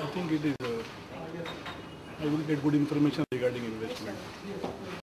I think it is, uh, I will get good information regarding investment.